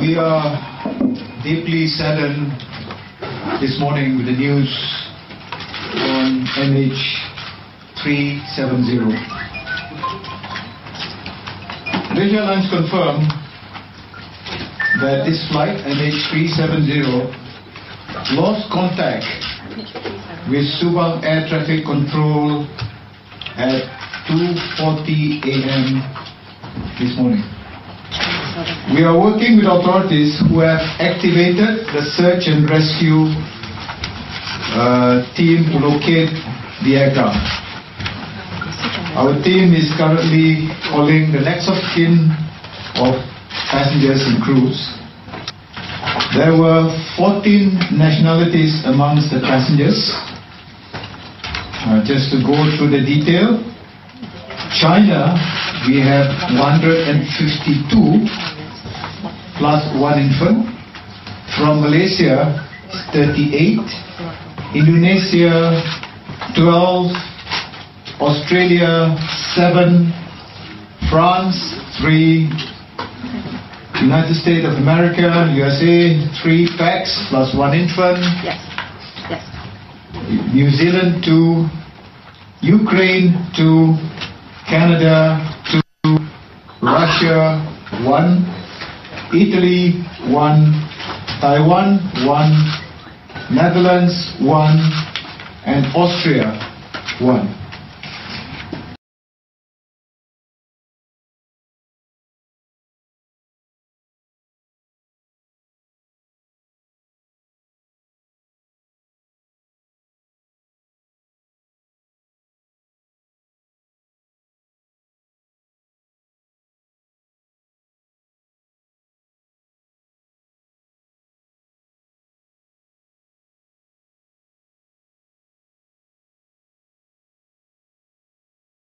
We are deeply saddened this morning with the news on MH370. Malaysia Airlines confirmed that this flight, MH370, lost contact with Subang Air Traffic Control at 2.40 a.m. this morning. We are working with authorities who have activated the search and rescue uh, team to locate the aircraft. Our team is currently calling the next of kin of passengers and crews. There were 14 nationalities amongst the passengers. Uh, just to go through the detail, China, we have 152 plus one infant. From Malaysia, 38. Indonesia, 12. Australia, 7. France, 3. United States of America, USA, 3 pax plus one infant. Yes. Yes. New Zealand, 2. Ukraine, 2. Canada, 2. Russia, 1. Italy, 1. Taiwan, 1. Netherlands, 1. And Austria, 1.